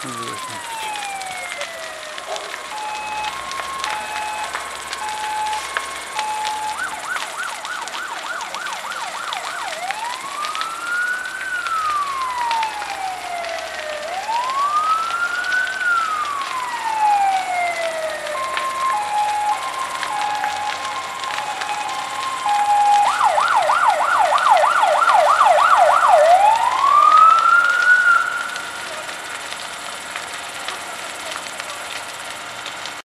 という。ですね